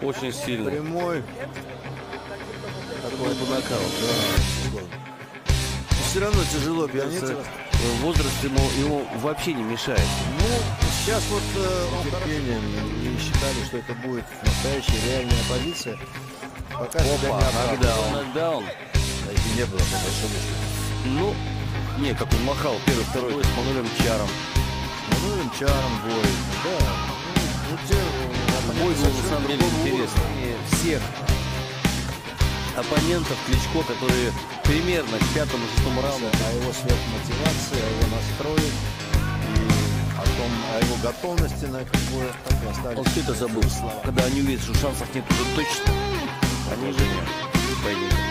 Очень сильный. Прямой. Такой бы нокаут. Да. Все равно тяжело бьется. Возраст ему, ему вообще не мешает. Ну, сейчас вот э, терпением и считали, что это будет настоящая реальная позиция. Пока не оправдывает. Нокдаун. Нокдаун. И не было, счету. Ну, не, как он махал первый, второй с Мануэлем Чаром. Ну, Чаром бой. Да. На самом деле уровня Всех. Оппонентов Кличко, которые примерно к пятому-шестому раунду о его сверхмотивации, о его настрое и о том, о его готовности на бой. Так и остались Он все это забыл. Когда они увидят, что шансов нет уже точно, они уже не поединка.